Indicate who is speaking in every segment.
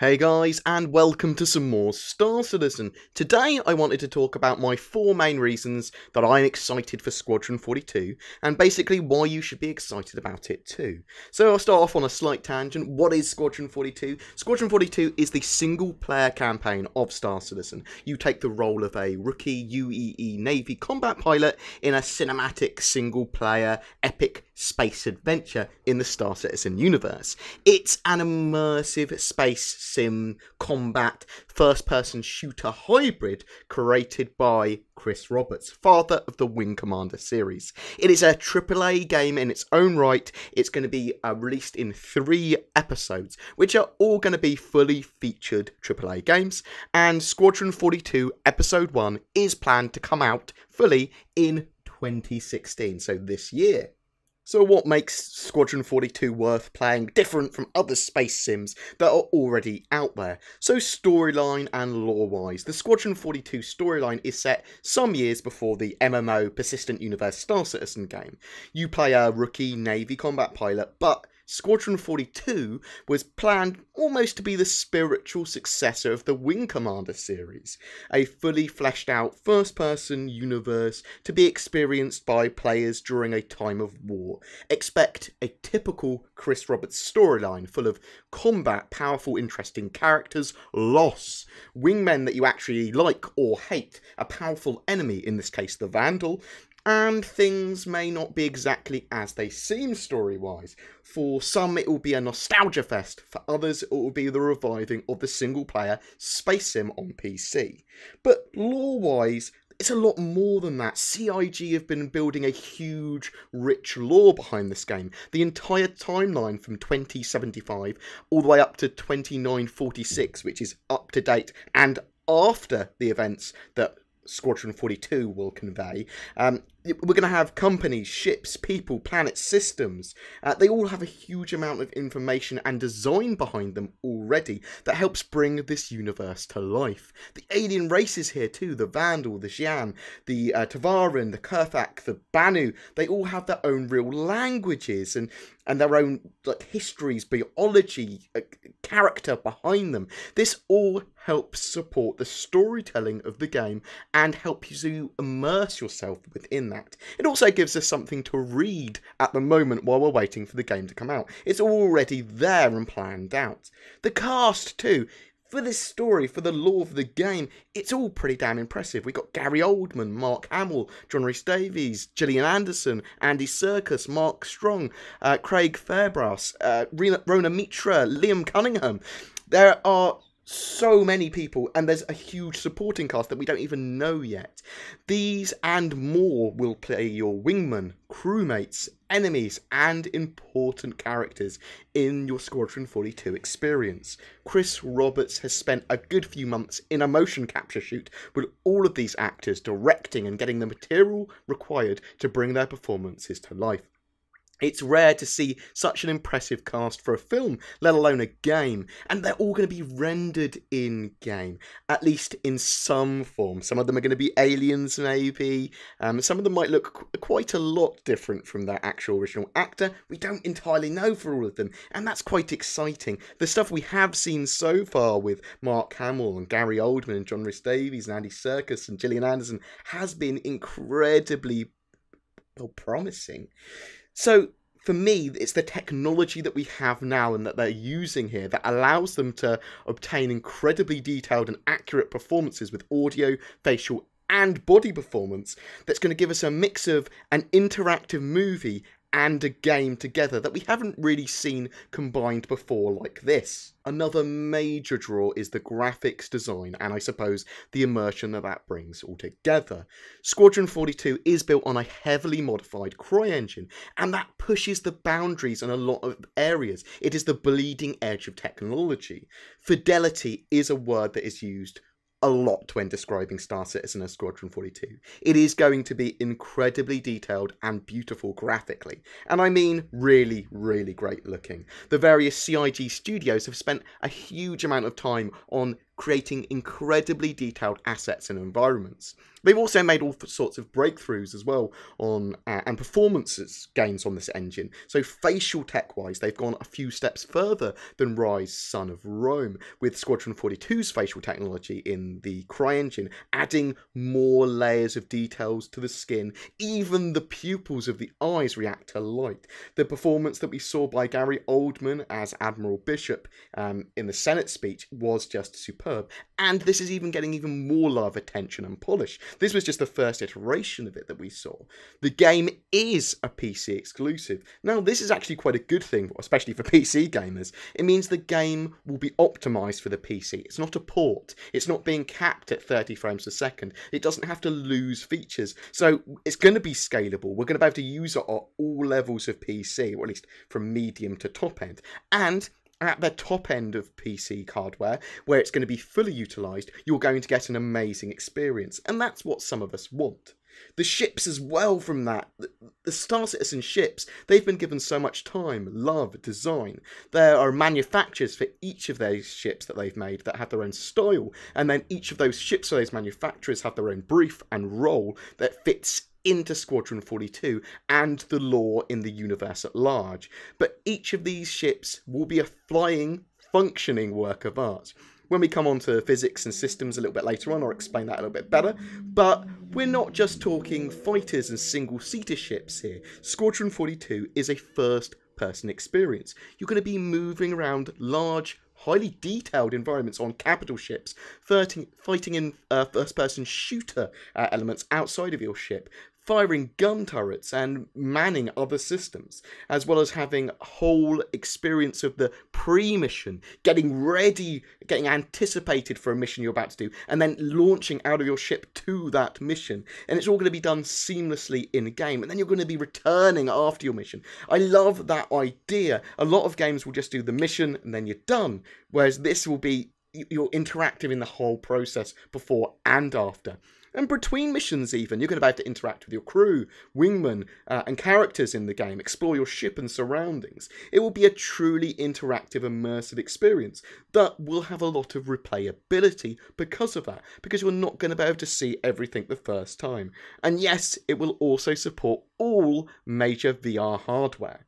Speaker 1: Hey guys, and welcome to some more Star Citizen. Today I wanted to talk about my four main reasons that I'm excited for Squadron 42, and basically why you should be excited about it too. So I'll start off on a slight tangent. What is Squadron 42? Squadron 42 is the single player campaign of Star Citizen. You take the role of a rookie UEE Navy combat pilot in a cinematic single player epic space adventure in the Star Citizen universe. It's an immersive space sim combat first person shooter hybrid created by Chris Roberts, father of the Wing Commander series. It is a AAA game in its own right. It's going to be uh, released in three episodes, which are all going to be fully featured AAA games. And Squadron 42 Episode 1 is planned to come out fully in 2016, so this year. So what makes Squadron 42 worth playing different from other space sims that are already out there? So storyline and lore-wise, the Squadron 42 storyline is set some years before the MMO Persistent Universe Star Citizen game. You play a rookie Navy combat pilot, but Squadron 42 was planned almost to be the spiritual successor of the Wing Commander series, a fully fleshed out first person universe to be experienced by players during a time of war. Expect a typical Chris Roberts storyline full of combat, powerful, interesting characters, loss, wingmen that you actually like or hate, a powerful enemy, in this case the Vanduul, and things may not be exactly as they seem story wise. For some, it will be a nostalgia fest, for others, it will be the reviving of the single player Space Sim on PC. But lore wise, it's a lot more than that. CIG have been building a huge, rich lore behind this game. The entire timeline from 2075 all the way up to 2946, which is up to date and after the events that Squadron 42 will convey. Um, we're going to have companies, ships, people, planets, systems. Uh, they all have a huge amount of information and design behind them already that helps bring this universe to life. The alien races here too, the Vanduul, the Xi'an, the uh, Tevarin, the Kr'Thak, the Banu, they all have their own real languages and, and their own like histories, biology, uh, character behind them. This all helps support the storytelling of the game and help you immerse yourself within that. It also gives us something to read at the moment while we're waiting for the game to come out. It's already there and planned out. The cast, too. For this story, for the lore of the game, it's all pretty damn impressive. We got Gary Oldman, Mark Hamill, John Rhys-Davies, Gillian Anderson, Andy Serkis, Mark Strong, uh, Craig Fairbrass, uh, Rona Mitra, Liam Cunningham. There are so many people, and there's a huge supporting cast that we don't even know yet. These and more will play your wingman, crewmates, enemies, and important characters in your Squadron 42 experience. Chris Roberts has spent a good few months in a motion capture shoot with all of these actors directing and getting the material required to bring their performances to life. It's rare to see such an impressive cast for a film, let alone a game, and they're all going to be rendered in game, at least in some form. Some of them are going to be aliens, maybe. Um, some of them might look qu quite a lot different from their actual original actor. We don't entirely know for all of them, and that's quite exciting. The stuff we have seen so far with Mark Hamill and Gary Oldman and John Rhys-Davies and Andy Serkis and Gillian Anderson has been incredibly well, promising. So for me, it's the technology that we have now and that they're using here that allows them to obtain incredibly detailed and accurate performances with audio, facial, and body performance that's going to give us a mix of an interactive movie and a game together that we haven't really seen combined before like this. Another major draw is the graphics design and I suppose the immersion that that brings altogether. Squadron 42 is built on a heavily modified CryEngine and that pushes the boundaries in a lot of areas. It is the bleeding edge of technology. Fidelity is a word that is used a lot when describing Star Citizen as Squadron 42. It is going to be incredibly detailed and beautiful graphically, and I mean really, really great looking. The various CIG studios have spent a huge amount of time on creating incredibly detailed assets and environments. They've also made all sorts of breakthroughs as well on uh, and performances gains on this engine. So facial tech wise, they've gone a few steps further than Ryse Son of Rome with Squadron 42's facial technology in the CryEngine, adding more layers of details to the skin. Even the pupils of the eyes react to light. The performance that we saw by Gary Oldman as Admiral Bishop um, in the Senate speech was just superb. And this is even getting even more love, attention, and polish. This was just the first iteration of it that we saw. The game is a PC exclusive. Now, this is actually quite a good thing, especially for PC gamers. It means the game will be optimized for the PC. It's not a port. It's not being capped at 30 frames a second. It doesn't have to lose features. So it's going to be scalable. We're going to be able to use it at all levels of PC, or at least from medium to top end. And at the top end of PC hardware, where it's going to be fully utilised, you're going to get an amazing experience. And that's what some of us want. The ships as well from that, the Star Citizen ships, they've been given so much time, love, design. There are manufacturers for each of those ships that they've made that have their own style, and then each of those ships or those manufacturers have their own brief and role that fits into Squadron 42 and the lore in the universe at large. But each of these ships will be a flying, functioning work of art. When we come on to physics and systems a little bit later on, I'll explain that a little bit better. But we're not just talking fighters and single-seater ships here. Squadron 42 is a first-person experience. You're going to be moving around large, highly detailed environments on capital ships, fighting in uh, first person shooter uh, elements outside of your ship, firing gun turrets and manning other systems, as well as having whole experience of the pre-mission, getting ready, getting anticipated for a mission you're about to do, and then launching out of your ship to that mission. And it's all going to be done seamlessly in a game, and then you're going to be returning after your mission. I love that idea. A lot of games will just do the mission and then you're done, whereas this will be you're interactive in the whole process before and after and between missions even. You're going to be able to interact with your crew, wingmen, uh, and characters in the game, explore your ship and surroundings. It will be a truly interactive, immersive experience that will have a lot of replayability because of that, because you're not going to be able to see everything the first time. And yes, it will also support all major VR hardware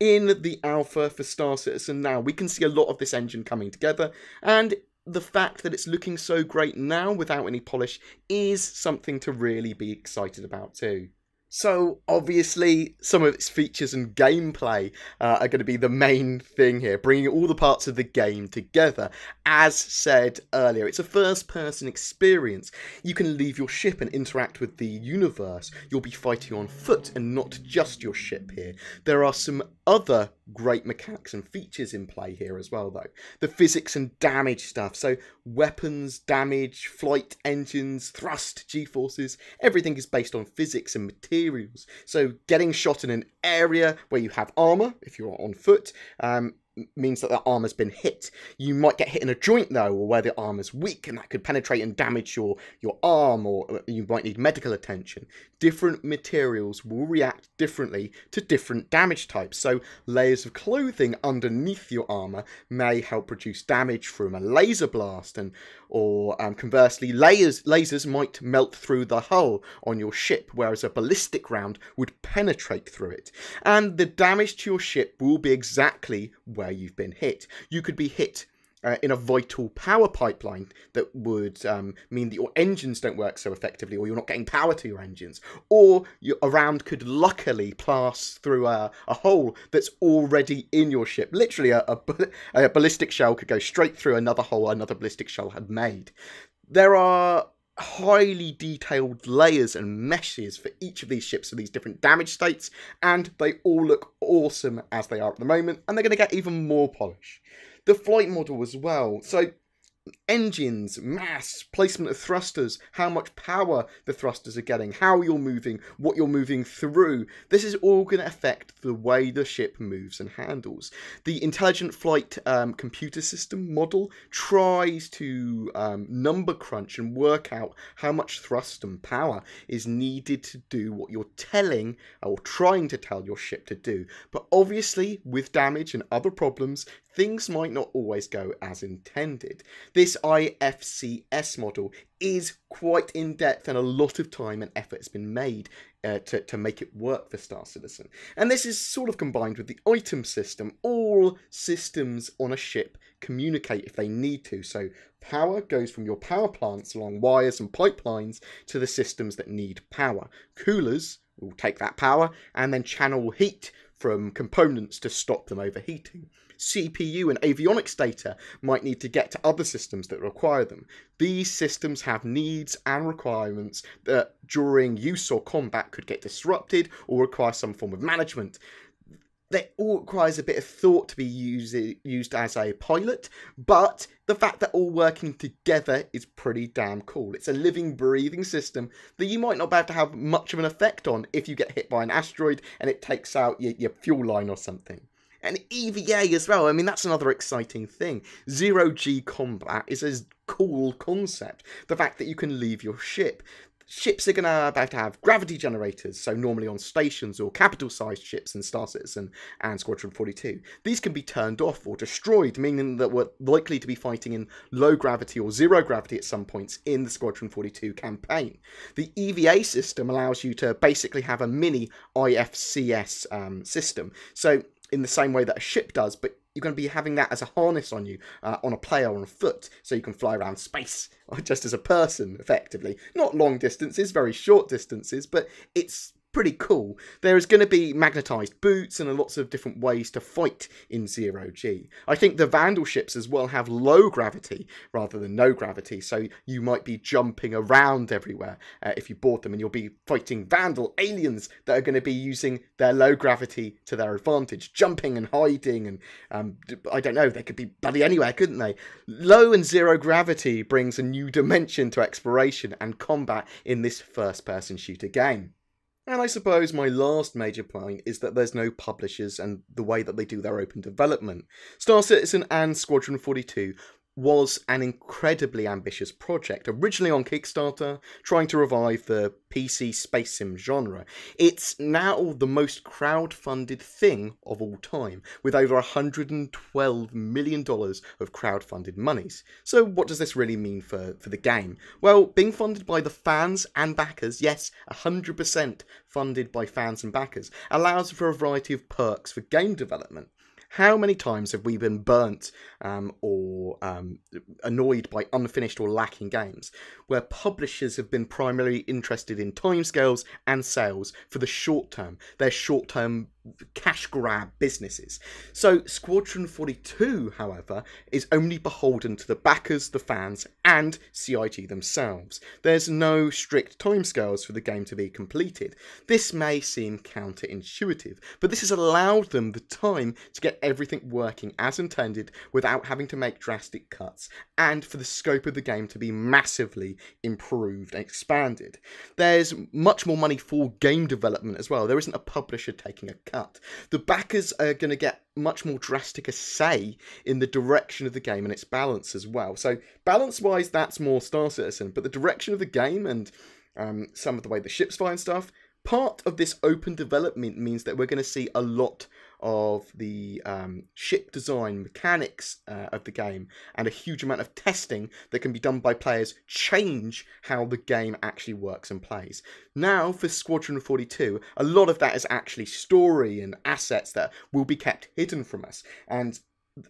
Speaker 1: in the alpha for Star Citizen now, we can see a lot of this engine coming together, and the fact that it's looking so great now without any polish is something to really be excited about too. So obviously, some of its features and gameplay uh, are going to be the main thing here, bringing all the parts of the game together. As said earlier, it's a first-person experience. You can leave your ship and interact with the universe. You'll be fighting on foot and not just your ship here. There are some other great mechanics and features in play here as well, though. The physics and damage stuff. So weapons, damage, flight engines, thrust, g-forces, everything is based on physics and materials materials. So getting shot in an area where you have armor, if you're on foot, um, means that the armor's been hit. You might get hit in a joint though, or where the armor's weak, and that could penetrate and damage your your arm, or uh, you might need medical attention. Different materials will react differently to different damage types. So layers of clothing underneath your armor may help reduce damage from a laser blast, and or um, conversely, layers lasers might melt through the hull on your ship, whereas a ballistic round would penetrate through it. And the damage to your ship will be exactly where where you've been hit. You could be hit uh, in a vital power pipeline that would um, mean that your engines don't work so effectively or you're not getting power to your engines. Or your, round could luckily pass through a, a, hole that's already in your ship. Literally, a, a, a ballistic shell could go straight through another hole another ballistic shell had made. There are highly detailed layers and meshes for each of these ships for these different damage states, and they all look awesome as they are at the moment, and they're going to get even more polish. The flight model as well. So engines, mass, placement of thrusters, how much power the thrusters are getting, how you're moving, what you're moving through. This is all going to affect the way the ship moves and handles. The intelligent flight um, computer system model tries to um, number crunch and work out how much thrust and power is needed to do what you're telling or trying to tell your ship to do. But obviously, with damage and other problems, things might not always go as intended. This IFCS model is quite in depth and a lot of time and effort has been made uh, to, to make it work for Star Citizen. And this is sort of combined with the item system. All systems on a ship communicate if they need to. So power goes from your power plants along wires and pipelines to the systems that need power. Coolers will take that power and then channel heat from components to stop them overheating. CPU and avionics data might need to get to other systems that require them. These systems have needs and requirements that during use or combat could get disrupted or require some form of management that all requires a bit of thought to be used, used as a pilot, but the fact that all working together is pretty damn cool. It's a living, breathing system that you might not be able to have much of an effect on if you get hit by an asteroid and it takes out your, your fuel line or something. And EVA as well, I mean, that's another exciting thing. Zero G combat is a cool concept. The fact that you can leave your ship ships are going to about to have gravity generators, so normally on stations or capital-sized ships in Star Citizen and Squadron 42. These can be turned off or destroyed, meaning that we're likely to be fighting in low gravity or zero gravity at some points in the Squadron 42 campaign. The EVA system allows you to basically have a mini IFCS um, system. So in the same way that a ship does, but you're going to be having that as a harness on you, uh, on a player on foot, so you can fly around space just as a person, effectively. Not long distances, very short distances, but it's pretty cool. There is going to be magnetized boots and lots of different ways to fight in Zero G. I think the Vanduul ships as well have low gravity rather than no gravity, so you might be jumping around everywhere uh, if you board them, and you'll be fighting Vanduul aliens that are going to be using their low gravity to their advantage, jumping and hiding, and um, I don't know, they could be bloody anywhere, couldn't they? Low and zero gravity brings a new dimension to exploration and combat in this first-person shooter game. And I suppose my last major point is that there's no publishers and the way that they do their open development. Star Citizen and Squadron 42 was an incredibly ambitious project, originally on Kickstarter, trying to revive the PC space sim genre. It's now the most crowd-funded thing of all time, with over $112 million of crowd-funded monies. So what does this really mean for, for the game? Well, being funded by the fans and backers, yes, 100% funded by fans and backers, allows for a variety of perks for game development. How many times have we been burnt um, or um, annoyed by unfinished or lacking games, where publishers have been primarily interested in timescales and sales for the short term, their short term cash grab businesses. So Squadron 42, however, is only beholden to the backers, the fans, and CIG themselves. There's no strict timescales for the game to be completed. This may seem counterintuitive, but this has allowed them the time to get everything working as intended without having to make drastic cuts, and for the scope of the game to be massively improved and expanded. There's much more money for game development as well. There isn't a publisher taking a cut. The backers are going to get much more drastic a say in the direction of the game and its balance as well. So balance wise, that's more Star Citizen, but the direction of the game and um, some of the way the ships fly and stuff, part of this open development means that we're going to see a lot of the um, ship design mechanics uh, of the game and a huge amount of testing that can be done by players change how the game actually works and plays. Now, for Squadron 42, a lot of that is actually story and assets that will be kept hidden from us. And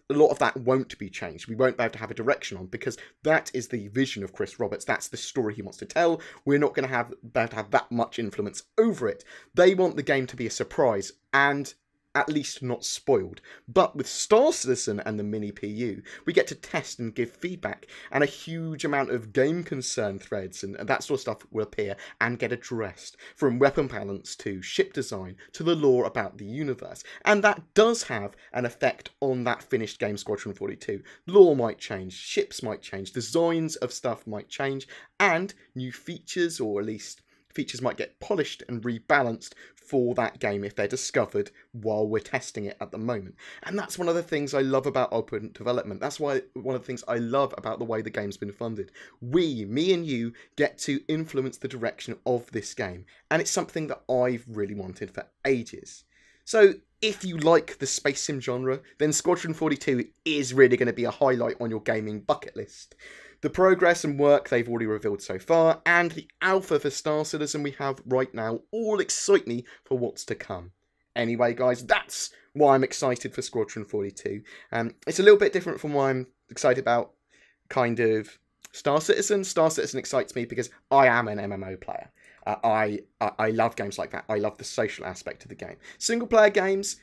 Speaker 1: a lot of that won't be changed. We won't be able to have a direction on because that is the vision of Chris Roberts. That's the story he wants to tell. We're not going to have be able to have that much influence over it. They want the game to be a surprise and at least not spoiled. But with Star Citizen and the Mini PU, we get to test and give feedback, and a huge amount of game concern threads and that sort of stuff will appear and get addressed, from weapon balance to ship design to the lore about the universe. And that does have an effect on that finished game Squadron 42. Lore might change, ships might change, designs of stuff might change, and new features, or at least features might get polished and rebalanced for that game if they're discovered while we're testing it at the moment. And that's one of the things I love about open development. That's why one of the things I love about the way the game's been funded. We, me and you, get to influence the direction of this game. And it's something that I've really wanted for ages. So, if you like the space sim genre, then Squadron 42 is really going to be a highlight on your gaming bucket list. The progress and work they've already revealed so far, and the alpha for Star Citizen we have right now, all excite me for what's to come. Anyway, guys, that's why I'm excited for Squadron 42. Um, it's a little bit different from why I'm excited about kind of Star Citizen. Star Citizen excites me because I am an MMO player. Uh, I, I I love games like that. I love the social aspect of the game. Single player games,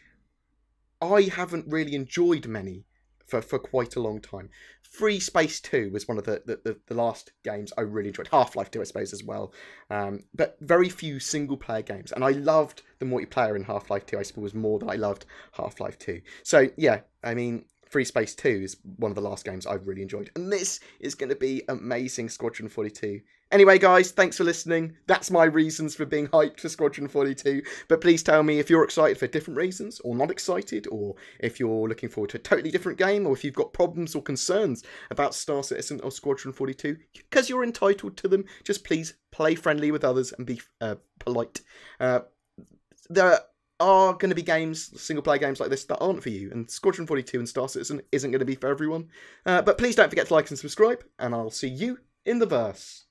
Speaker 1: I haven't really enjoyed many for, for quite a long time. Free Space 2 was one of the, the, the, the last games I really enjoyed. Half Life 2, I suppose, as well. Um, but very few single player games. And I loved the multiplayer in Half Life 2, I suppose, more than I loved Half Life 2. So, yeah, I mean, Free Space 2 is one of the last games I've really enjoyed. And this is going to be amazing Squadron 42. Anyway, guys, thanks for listening. That's my reasons for being hyped for Squadron 42. But please tell me if you're excited for different reasons, or not excited, or if you're looking forward to a totally different game, or if you've got problems or concerns about Star Citizen or Squadron 42, because you're entitled to them. Just please play friendly with others and be uh, polite. Uh, there are going to be games, single player games like this, that aren't for you, and Squadron 42 and Star Citizen isn't going to be for everyone. Uh, but please don't forget to like and subscribe, and I'll see you in the verse.